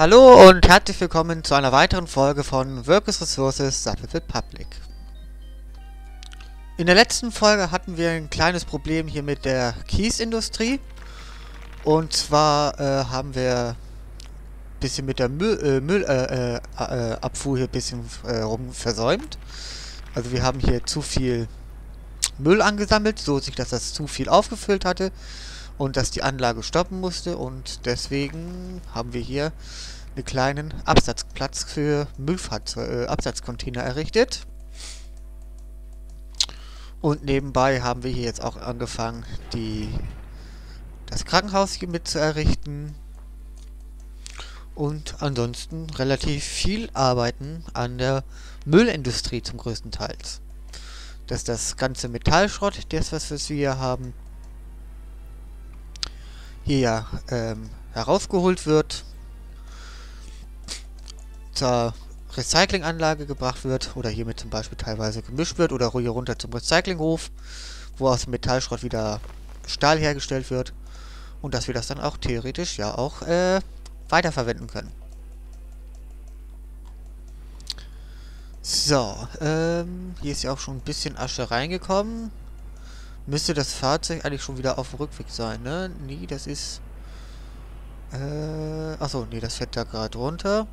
Hallo und herzlich willkommen zu einer weiteren Folge von Workers Resources Battlefield Public. In der letzten Folge hatten wir ein kleines Problem hier mit der Kiesindustrie. Und zwar äh, haben wir ein bisschen mit der Müll, äh, Müllabfuhr äh, äh, hier ein bisschen äh, rum versäumt. Also wir haben hier zu viel Müll angesammelt, so sich, dass das zu viel aufgefüllt hatte und dass die Anlage stoppen musste und deswegen haben wir hier einen kleinen Absatzplatz für Müllfahrzeuge, äh, Absatzcontainer errichtet. Und nebenbei haben wir hier jetzt auch angefangen, die, das Krankenhaus hier mit zu errichten. Und ansonsten relativ viel arbeiten an der Müllindustrie zum größten Teil. Dass das ganze Metallschrott, das was wir hier haben, hier ähm, herausgeholt wird, zur Recyclinganlage gebracht wird oder hiermit zum Beispiel teilweise gemischt wird oder hier runter zum Recyclinghof, wo aus dem Metallschrott wieder Stahl hergestellt wird und dass wir das dann auch theoretisch ja auch äh, weiterverwenden können. So, ähm, hier ist ja auch schon ein bisschen Asche reingekommen. Müsste das Fahrzeug eigentlich schon wieder auf dem Rückweg sein, ne? Nee, das ist... Äh, achso, nee, das fährt da gerade runter.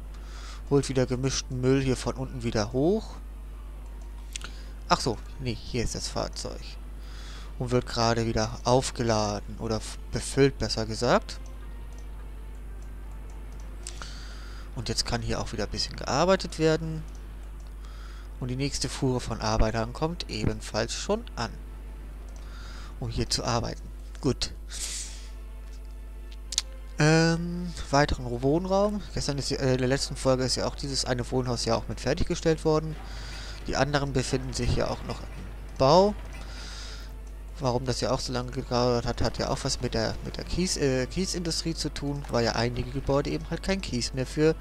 Holt wieder gemischten Müll hier von unten wieder hoch. Ach so, nee, hier ist das Fahrzeug. Und wird gerade wieder aufgeladen oder befüllt, besser gesagt. Und jetzt kann hier auch wieder ein bisschen gearbeitet werden. Und die nächste Fuhre von Arbeitern kommt ebenfalls schon an um hier zu arbeiten. Gut. Ähm, weiteren Wohnraum. Gestern ist, äh, in der letzten Folge ist ja auch dieses eine Wohnhaus ja auch mit fertiggestellt worden. Die anderen befinden sich ja auch noch im Bau. Warum das ja auch so lange gedauert hat, hat ja auch was mit der mit der Kies, äh, Kiesindustrie zu tun, weil ja einige Gebäude eben halt kein Kies mehr für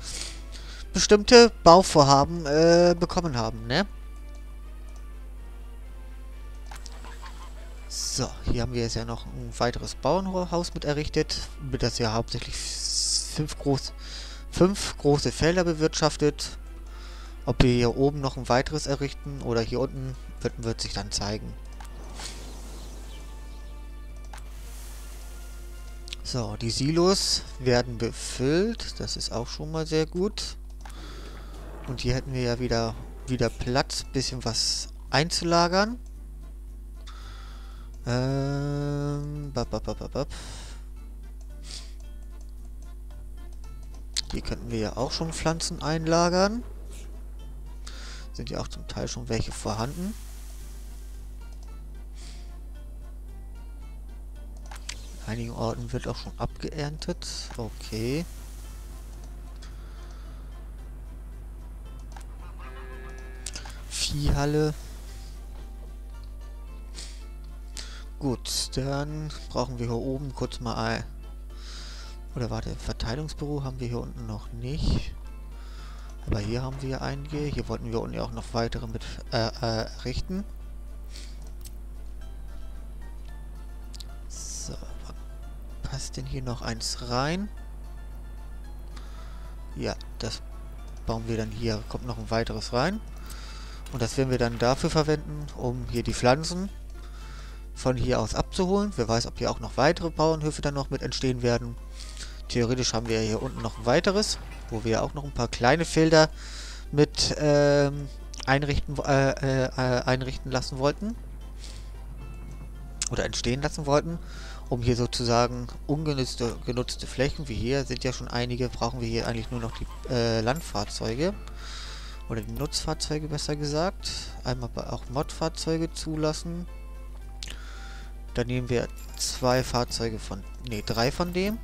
bestimmte Bauvorhaben äh, bekommen haben, ne? So, hier haben wir jetzt ja noch ein weiteres Bauernhaus mit errichtet, mit das ja hauptsächlich fünf, groß, fünf große Felder bewirtschaftet. Ob wir hier oben noch ein weiteres errichten oder hier unten, wird, wird sich dann zeigen. So, die Silos werden befüllt. Das ist auch schon mal sehr gut. Und hier hätten wir ja wieder, wieder Platz, bisschen was einzulagern. Ähm, bap, bap, bap, bap. Hier könnten wir ja auch schon Pflanzen einlagern. Sind ja auch zum Teil schon welche vorhanden. In einigen Orten wird auch schon abgeerntet. Okay. Viehhalle. Gut, dann brauchen wir hier oben kurz mal. Oder warte, Verteilungsbüro haben wir hier unten noch nicht. Aber hier haben wir einige. Hier wollten wir unten ja auch noch weitere mit äh, äh, richten. So, passt denn hier noch eins rein? Ja, das bauen wir dann hier. Kommt noch ein weiteres rein. Und das werden wir dann dafür verwenden, um hier die Pflanzen von hier aus abzuholen. Wer weiß, ob hier auch noch weitere Bauernhöfe dann noch mit entstehen werden. Theoretisch haben wir hier unten noch ein weiteres, wo wir auch noch ein paar kleine Felder mit ähm, einrichten, äh, äh, einrichten lassen wollten. Oder entstehen lassen wollten. Um hier sozusagen ungenutzte genutzte Flächen, wie hier sind ja schon einige, brauchen wir hier eigentlich nur noch die äh, Landfahrzeuge. Oder die Nutzfahrzeuge besser gesagt. Einmal auch Modfahrzeuge zulassen. Dann nehmen wir zwei Fahrzeuge von... Ne, drei von dem.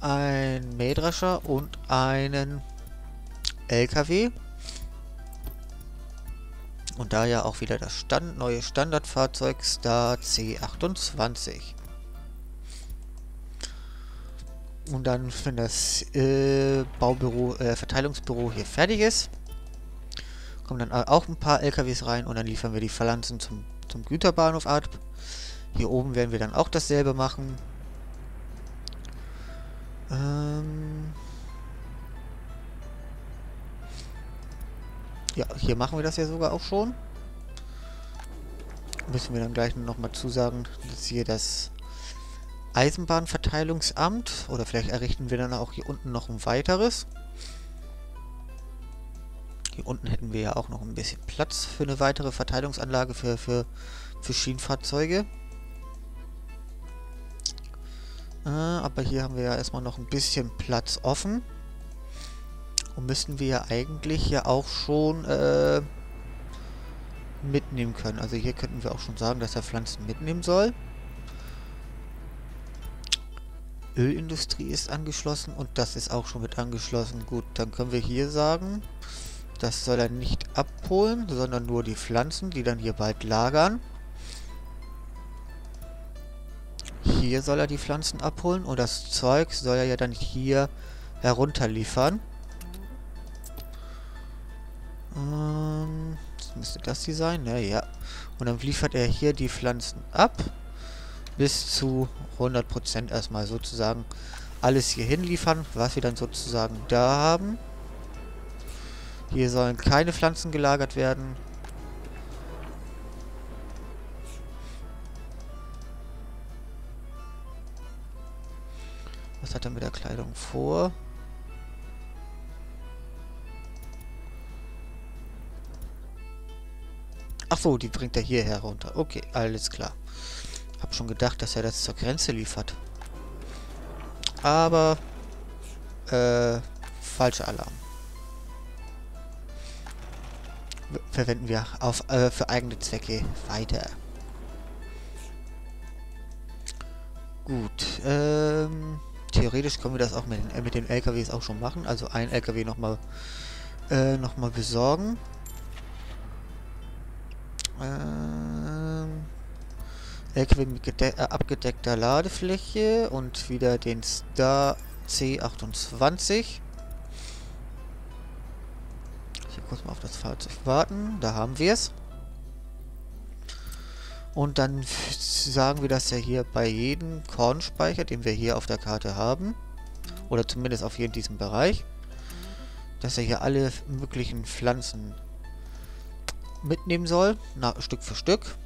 Ein Mähdrescher und einen LKW. Und da ja auch wieder das Stand, neue Standardfahrzeug Star C28. Und dann, wenn das äh, Baubüro, äh, Verteilungsbüro hier fertig ist, kommen dann auch ein paar LKWs rein und dann liefern wir die Pflanzen zum zum Güterbahnhof ab. Hier oben werden wir dann auch dasselbe machen. Ähm ja, hier machen wir das ja sogar auch schon. Müssen wir dann gleich nochmal zusagen, dass hier das Eisenbahnverteilungsamt, oder vielleicht errichten wir dann auch hier unten noch ein weiteres. Hier unten hätten wir ja auch noch ein bisschen Platz für eine weitere Verteilungsanlage für, für, für Schienenfahrzeuge. Äh, aber hier haben wir ja erstmal noch ein bisschen Platz offen. Und müssten wir ja eigentlich ja auch schon äh, mitnehmen können. Also hier könnten wir auch schon sagen, dass er Pflanzen mitnehmen soll. Ölindustrie ist angeschlossen und das ist auch schon mit angeschlossen. Gut, dann können wir hier sagen, das soll er nicht abholen, sondern nur die Pflanzen, die dann hier bald lagern. Hier soll er die Pflanzen abholen und das Zeug soll er ja dann hier herunterliefern. Ähm, müsste das die sein? Ja, ja. Und dann liefert er hier die Pflanzen ab. Bis zu 100% erstmal sozusagen alles hier hinliefern, was wir dann sozusagen da haben. Hier sollen keine Pflanzen gelagert werden. Was hat er mit der Kleidung vor? Ach so, die bringt er hier herunter. Okay, alles klar. Hab schon gedacht, dass er das zur Grenze liefert. Aber, äh, falscher Alarm. Verwenden wir auf, äh, für eigene Zwecke weiter. Gut, ähm, theoretisch können wir das auch mit äh, mit den LKWs auch schon machen. Also ein LKW nochmal äh, noch besorgen. Ähm, LKW mit äh, abgedeckter Ladefläche und wieder den Star C28. Kurz mal auf das Fahrzeug warten. Da haben wir es. Und dann sagen wir das ja hier bei jedem Kornspeicher, den wir hier auf der Karte haben, oder zumindest auf hier diesem Bereich, dass er hier alle möglichen Pflanzen mitnehmen soll, na, Stück für Stück.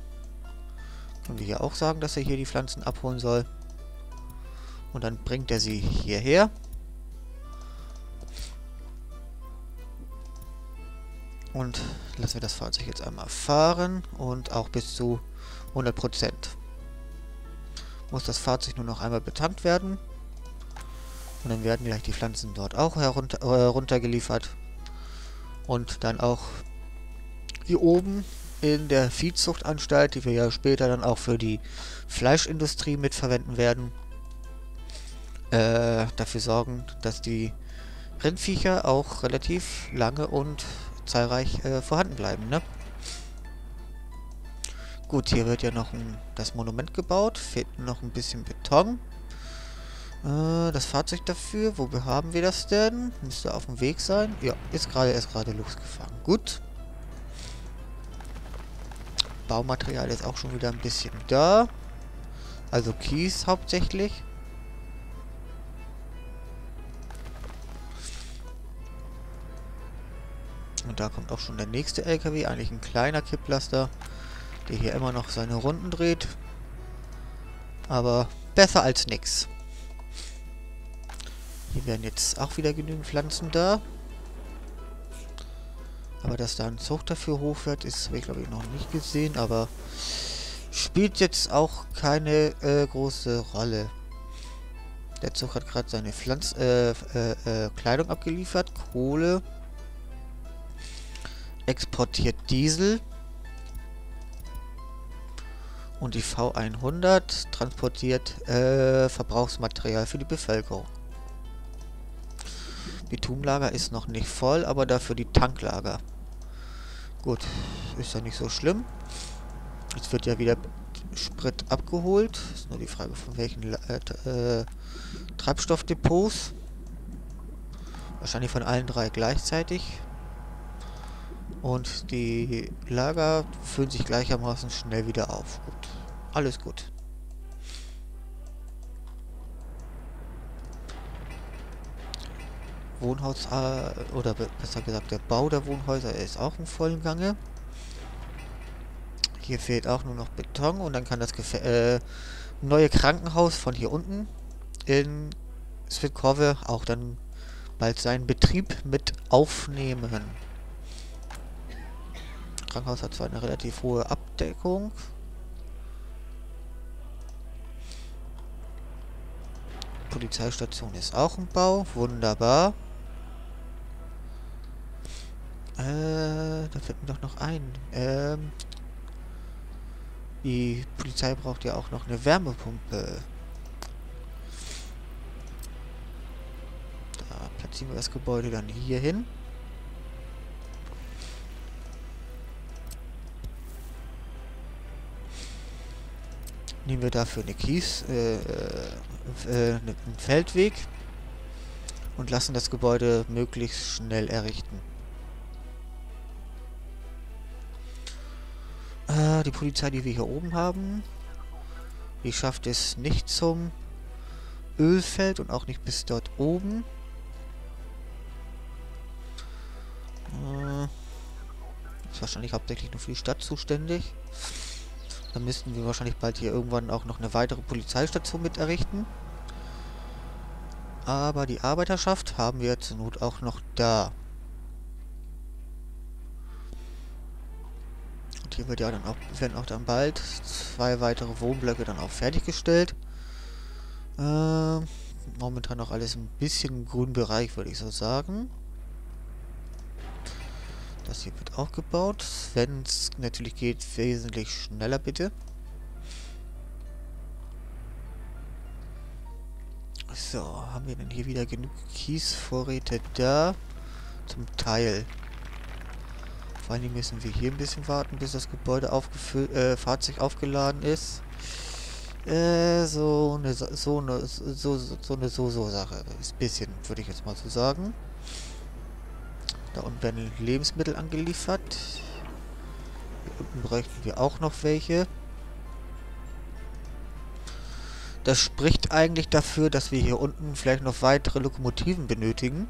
Können wir hier auch sagen, dass er hier die Pflanzen abholen soll. Und dann bringt er sie hierher. Und lassen wir das Fahrzeug jetzt einmal fahren und auch bis zu 100%. Muss das Fahrzeug nur noch einmal betankt werden. Und dann werden gleich die Pflanzen dort auch herunter, äh, runtergeliefert. Und dann auch hier oben in der Viehzuchtanstalt, die wir ja später dann auch für die Fleischindustrie mitverwenden werden, äh, dafür sorgen, dass die Rindviecher auch relativ lange und zahlreich äh, vorhanden bleiben, ne? Gut, hier wird ja noch ein, das Monument gebaut. Fehlt noch ein bisschen Beton. Äh, das Fahrzeug dafür, wo haben wir das denn? Müsste auf dem Weg sein. Ja, ist gerade erst gerade losgefahren. Gut. Baumaterial ist auch schon wieder ein bisschen da. Also Kies hauptsächlich. Und da kommt auch schon der nächste LKW, eigentlich ein kleiner Kipplaster, der hier immer noch seine Runden dreht. Aber besser als nix. Hier werden jetzt auch wieder genügend Pflanzen da. Aber dass da ein Zug dafür hochfährt, ist, habe ich glaube ich noch nicht gesehen, aber spielt jetzt auch keine äh, große Rolle. Der Zug hat gerade seine Pflanz äh, äh, äh Kleidung abgeliefert, Kohle exportiert Diesel und die V100 transportiert äh, Verbrauchsmaterial für die Bevölkerung. Bitumlager ist noch nicht voll, aber dafür die Tanklager. Gut, ist ja nicht so schlimm. Jetzt wird ja wieder Sprit abgeholt. Ist nur die Frage von welchen äh, äh, Treibstoffdepots. Wahrscheinlich von allen drei gleichzeitig. Und die Lager füllen sich gleichermaßen schnell wieder auf. Gut. Alles gut. Wohnhaus, äh, oder besser gesagt der Bau der Wohnhäuser ist auch im vollen Gange. Hier fehlt auch nur noch Beton und dann kann das Gefä äh, neue Krankenhaus von hier unten in Svitkorve auch dann bald seinen Betrieb mit aufnehmen. Krankenhaus hat zwar eine relativ hohe Abdeckung. Polizeistation ist auch im Bau. Wunderbar. Äh, da fällt mir doch noch ein. Ähm, die Polizei braucht ja auch noch eine Wärmepumpe. Da platzieren wir das Gebäude dann hier hin. Nehmen wir dafür eine Kies, äh, äh, einen Feldweg und lassen das Gebäude möglichst schnell errichten. Äh, die Polizei, die wir hier oben haben, die schafft es nicht zum Ölfeld und auch nicht bis dort oben. Äh, ist wahrscheinlich hauptsächlich nur für die Stadt zuständig. Dann müssten wir wahrscheinlich bald hier irgendwann auch noch eine weitere Polizeistation mit errichten. Aber die Arbeiterschaft haben wir zur Not auch noch da. Und hier wird ja dann auch, werden auch dann bald zwei weitere Wohnblöcke dann auch fertiggestellt. Ähm, momentan noch alles ein bisschen im grünen Bereich, würde ich so sagen. Das hier wird auch gebaut. Wenn es natürlich geht, wesentlich schneller bitte. So, haben wir denn hier wieder genug Kiesvorräte da? Zum Teil. Vor allem müssen wir hier ein bisschen warten, bis das Gebäude aufgefüllt, äh, Fahrzeug aufgeladen ist. Äh, so eine, so eine, so, so eine So-So-Sache. Ist ein bisschen, würde ich jetzt mal so sagen. Da unten werden Lebensmittel angeliefert. Hier unten bräuchten wir auch noch welche. Das spricht eigentlich dafür, dass wir hier unten vielleicht noch weitere Lokomotiven benötigen.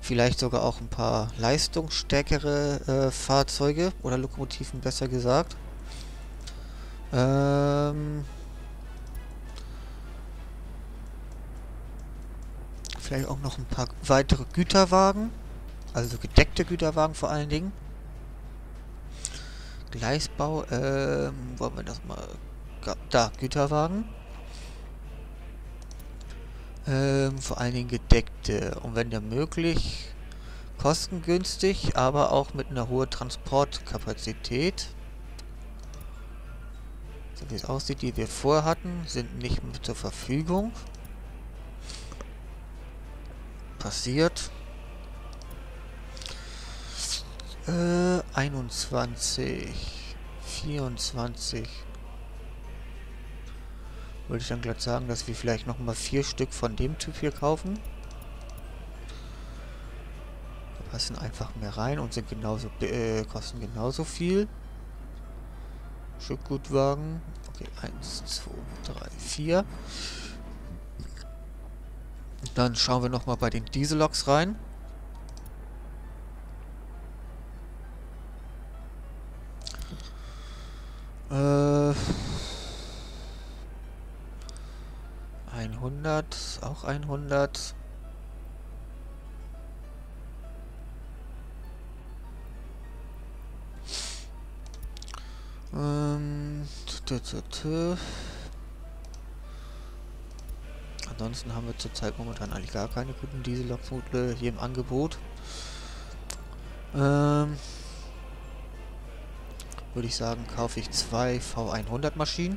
Vielleicht sogar auch ein paar leistungsstärkere äh, Fahrzeuge oder Lokomotiven, besser gesagt. Ähm, Vielleicht auch noch ein paar weitere Güterwagen. Also gedeckte Güterwagen vor allen Dingen. Gleisbau, ähm, wollen wir das mal... Da, Güterwagen. Ähm, vor allen Dingen gedeckte. Und wenn ja möglich, kostengünstig, aber auch mit einer hohen Transportkapazität. So wie es aussieht, die wir vorher hatten, sind nicht mehr zur Verfügung passiert. Äh, 21, 24. Würde ich dann glatt sagen, dass wir vielleicht noch mal vier Stück von dem Typ hier kaufen. Da passen einfach mehr rein und sind genauso äh, kosten genauso viel. Stückgutwagen. Okay, 1, 2, 3, 4. Dann schauen wir nochmal bei den Dieselloks rein. Äh, 100, auch 100. Ähm, tü, tü, tü. Ansonsten haben wir zurzeit momentan eigentlich gar keine guten Diesel-Lokmodelle hier im Angebot. Ähm, würde ich sagen, kaufe ich zwei V100 Maschinen.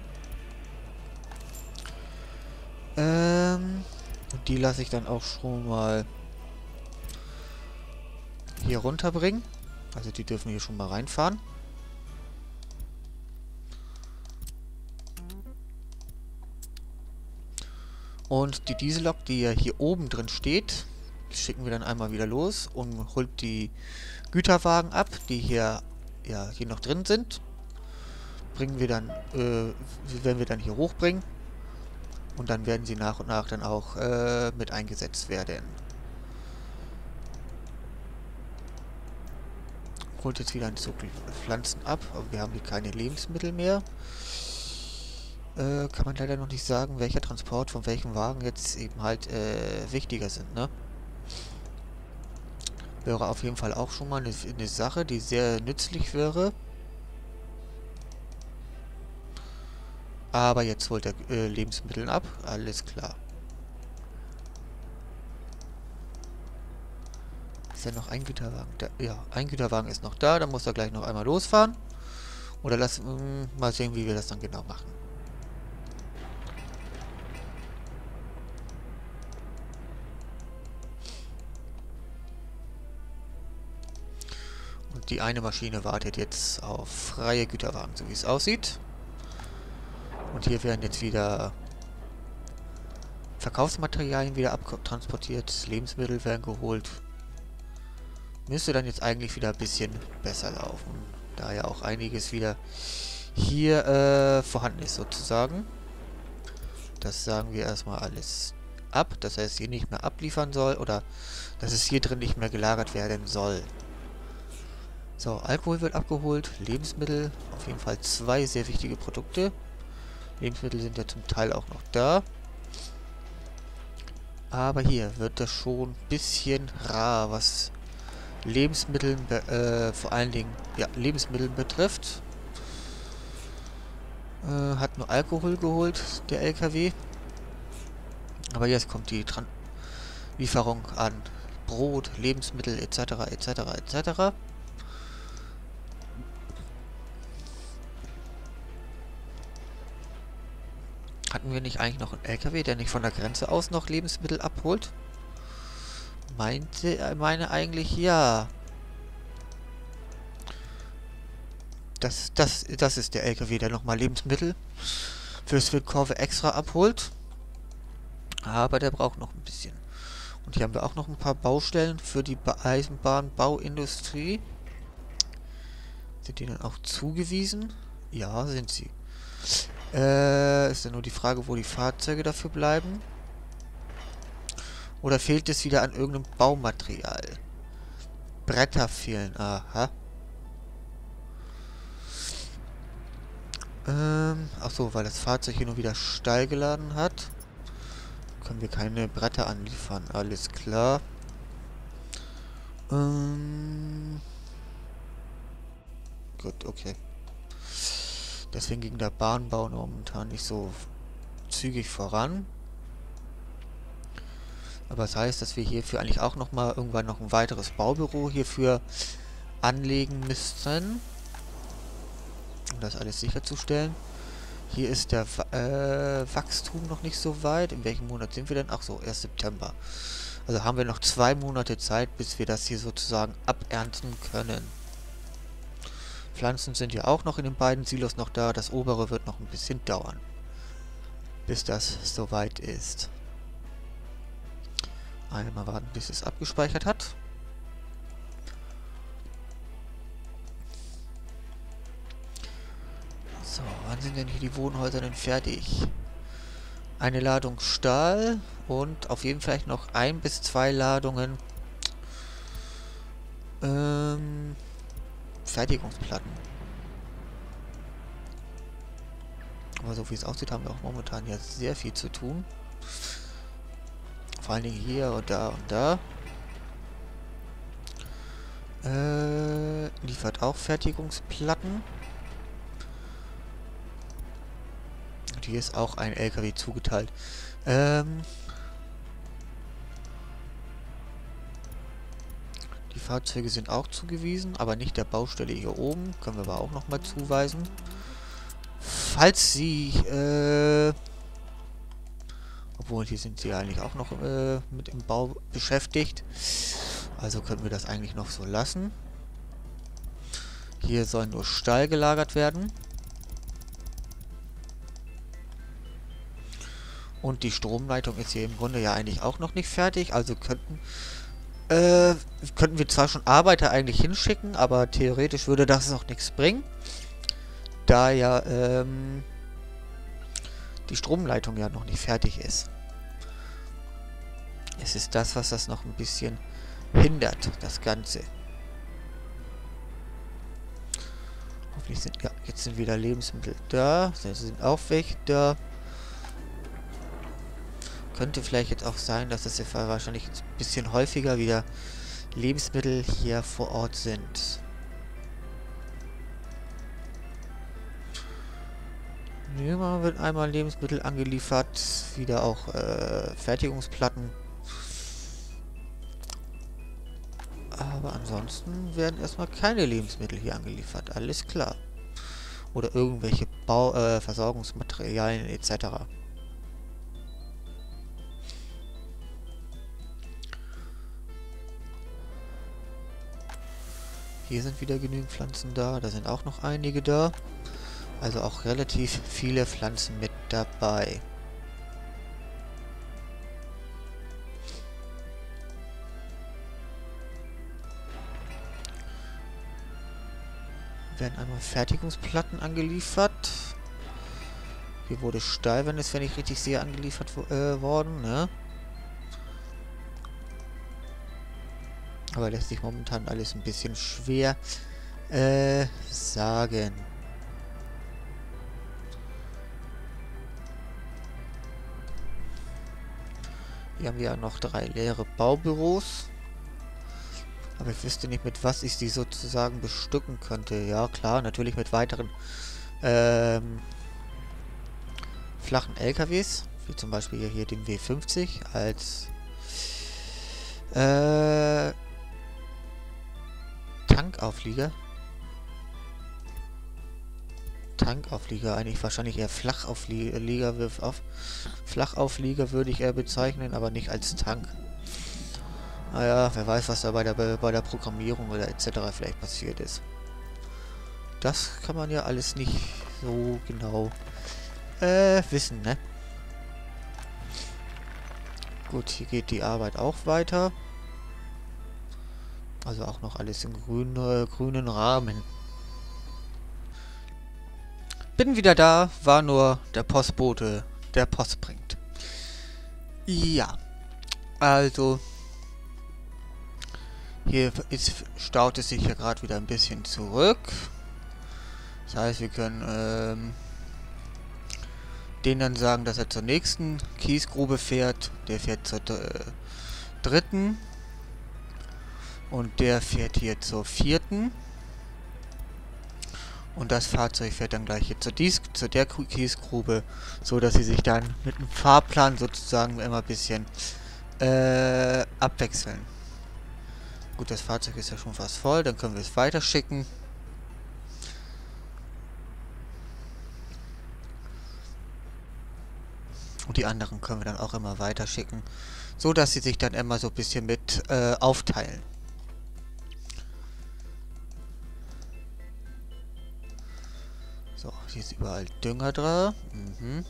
Ähm, und die lasse ich dann auch schon mal hier runterbringen. Also die dürfen hier schon mal reinfahren. Und die Diesellok, die ja hier oben drin steht, schicken wir dann einmal wieder los und holt die Güterwagen ab, die hier ja hier noch drin sind. Bringen wir dann, äh, werden wir dann hier hochbringen. Und dann werden sie nach und nach dann auch äh, mit eingesetzt werden. Holt jetzt wieder ein Zug Pflanzen ab, aber wir haben hier keine Lebensmittel mehr. Äh, kann man leider noch nicht sagen, welcher Transport von welchem Wagen jetzt eben halt äh, wichtiger sind, ne? Wäre auf jeden Fall auch schon mal eine, eine Sache, die sehr nützlich wäre. Aber jetzt holt er äh, Lebensmittel ab. Alles klar. Ist ja noch ein Güterwagen? Da, ja, ein Güterwagen ist noch da. Dann muss er gleich noch einmal losfahren. Oder lass mh, hm, mal sehen, wie wir das dann genau machen. Die eine Maschine wartet jetzt auf freie Güterwagen, so wie es aussieht. Und hier werden jetzt wieder Verkaufsmaterialien wieder abtransportiert, Lebensmittel werden geholt. Müsste dann jetzt eigentlich wieder ein bisschen besser laufen, da ja auch einiges wieder hier äh, vorhanden ist sozusagen. Das sagen wir erstmal alles ab, dass er es hier nicht mehr abliefern soll oder dass es hier drin nicht mehr gelagert werden soll. So, Alkohol wird abgeholt, Lebensmittel, auf jeden Fall zwei sehr wichtige Produkte. Lebensmittel sind ja zum Teil auch noch da. Aber hier wird das schon ein bisschen rar, was Lebensmittel, äh, vor allen Dingen, ja, Lebensmittel betrifft. Äh, hat nur Alkohol geholt, der LKW. Aber jetzt kommt die Tran Lieferung an Brot, Lebensmittel etc. etc. etc. Hatten wir nicht eigentlich noch einen LKW, der nicht von der Grenze aus noch Lebensmittel abholt? Meinte, äh, meine eigentlich ja. Das, das, das ist der LKW, der nochmal Lebensmittel fürs Wildkurve extra abholt. Aber der braucht noch ein bisschen. Und hier haben wir auch noch ein paar Baustellen für die Eisenbahnbauindustrie. Sind die dann auch zugewiesen? Ja, sind sie. Äh, ist dann nur die Frage, wo die Fahrzeuge dafür bleiben. Oder fehlt es wieder an irgendeinem Baumaterial? Bretter fehlen, aha. Ähm, achso, weil das Fahrzeug hier nur wieder Stall geladen hat. Können wir keine Bretter anliefern, alles klar. Ähm... Gut, okay. Deswegen ging der Bahnbau momentan nicht so zügig voran. Aber das heißt, dass wir hierfür eigentlich auch nochmal irgendwann noch ein weiteres Baubüro hierfür anlegen müssten. Um das alles sicherzustellen. Hier ist der äh, Wachstum noch nicht so weit. In welchem Monat sind wir denn? Ach so, erst September. Also haben wir noch zwei Monate Zeit, bis wir das hier sozusagen abernten können. Pflanzen sind ja auch noch in den beiden Silos noch da. Das obere wird noch ein bisschen dauern, bis das soweit ist. Einmal warten, bis es abgespeichert hat. So, wann sind denn hier die Wohnhäuser denn fertig? Eine Ladung Stahl und auf jeden Fall noch ein bis zwei Ladungen ähm, Fertigungsplatten. Aber so wie es aussieht, haben wir auch momentan jetzt sehr viel zu tun. Vor allen Dingen hier und da und da. Äh, liefert auch Fertigungsplatten. Und hier ist auch ein LKW zugeteilt. Ähm, Die Fahrzeuge sind auch zugewiesen, aber nicht der Baustelle hier oben. Können wir aber auch nochmal zuweisen. Falls sie, äh... Obwohl, hier sind sie eigentlich auch noch äh, mit dem Bau beschäftigt. Also können wir das eigentlich noch so lassen. Hier soll nur Stall gelagert werden. Und die Stromleitung ist hier im Grunde ja eigentlich auch noch nicht fertig. Also könnten äh, könnten wir zwar schon Arbeiter eigentlich hinschicken, aber theoretisch würde das auch nichts bringen. Da ja, ähm, die Stromleitung ja noch nicht fertig ist. Es ist das, was das noch ein bisschen hindert, das Ganze. Hoffentlich sind, ja, jetzt sind wieder Lebensmittel da. Sie sind auch welche da. Könnte vielleicht jetzt auch sein, dass es wahrscheinlich ein bisschen häufiger wieder Lebensmittel hier vor Ort sind. Immer wird einmal Lebensmittel angeliefert, wieder auch äh, Fertigungsplatten. Aber ansonsten werden erstmal keine Lebensmittel hier angeliefert, alles klar. Oder irgendwelche Bau äh, Versorgungsmaterialien etc. Hier sind wieder genügend Pflanzen da, da sind auch noch einige da. Also auch relativ viele Pflanzen mit dabei. Werden einmal Fertigungsplatten angeliefert. Hier wurde Stahl, wenn es, wenn ich richtig sehe, angeliefert äh, worden, ne? Aber lässt sich momentan alles ein bisschen schwer äh, sagen. Hier haben wir ja noch drei leere Baubüros. Aber ich wüsste nicht, mit was ich sie sozusagen bestücken könnte. Ja, klar, natürlich mit weiteren ähm, flachen LKWs. Wie zum Beispiel hier den W50 als äh, Tankauflieger. Tankauflieger, eigentlich wahrscheinlich eher Flachauflieger, auf, Flachauflieger würde ich eher bezeichnen, aber nicht als Tank. Naja, wer weiß, was da bei der, bei der Programmierung oder etc. vielleicht passiert ist. Das kann man ja alles nicht so genau äh, wissen, ne? Gut, hier geht die Arbeit auch weiter. Also auch noch alles im grün, äh, grünen Rahmen. Bin wieder da, war nur der Postbote, der Post bringt. Ja, also hier ist, staut es sich ja gerade wieder ein bisschen zurück. Das heißt, wir können ähm, denen dann sagen, dass er zur nächsten Kiesgrube fährt. Der fährt zur äh, dritten. Und der fährt hier zur vierten. Und das Fahrzeug fährt dann gleich hier zur, Dies zu der Kiesgrube, so dass sie sich dann mit dem Fahrplan sozusagen immer ein bisschen äh, abwechseln. Gut, das Fahrzeug ist ja schon fast voll, dann können wir es weiterschicken. Und die anderen können wir dann auch immer weiterschicken, so dass sie sich dann immer so ein bisschen mit äh, aufteilen. So, hier ist überall Dünger dran. Mhm.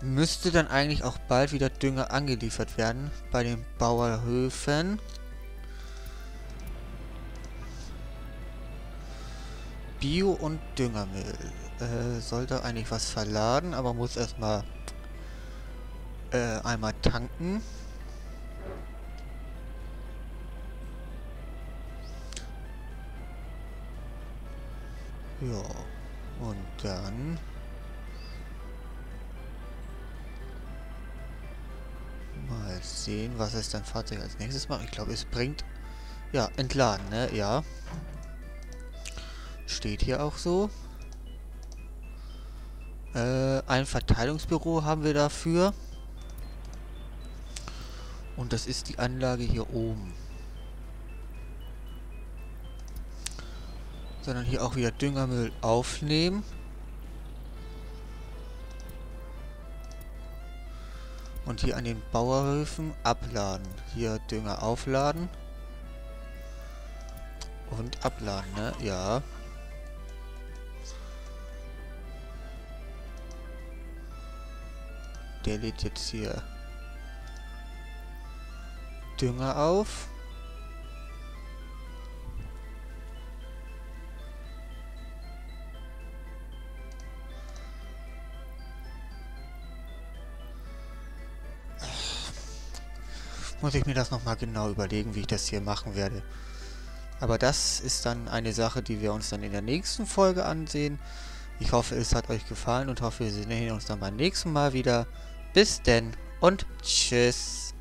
Müsste dann eigentlich auch bald wieder Dünger angeliefert werden bei den Bauerhöfen. Bio- und Düngermüll. Äh, sollte eigentlich was verladen, aber muss erstmal äh, einmal tanken. Ja. Und dann... Mal sehen, was es dein Fahrzeug als nächstes macht. Ich glaube, es bringt... Ja, entladen, ne? Ja. Steht hier auch so. Äh, ein Verteilungsbüro haben wir dafür. Und das ist die Anlage hier oben. Sondern hier auch wieder Düngermüll aufnehmen. Und hier an den Bauerhöfen abladen. Hier Dünger aufladen. Und abladen, ne? Ja. Der lädt jetzt hier Dünger auf. Muss ich mir das nochmal genau überlegen, wie ich das hier machen werde. Aber das ist dann eine Sache, die wir uns dann in der nächsten Folge ansehen. Ich hoffe, es hat euch gefallen und hoffe, wir sehen uns dann beim nächsten Mal wieder. Bis denn und tschüss.